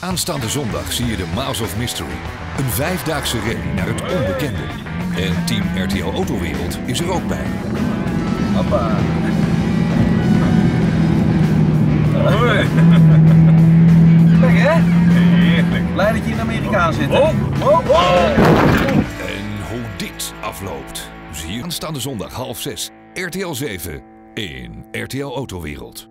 Aanstaande zondag zie je de Miles of Mystery. Een vijfdaagse rally naar het onbekende. En Team RTL Autowereld is er ook bij. Hoppa. Hoi. Lekker hè? Heerlijk. Blij dat je in Amerika zit. Oh. Oh, oh. En hoe dit afloopt, zie je aanstaande zondag half zes. RTL 7 in RTL Autowereld.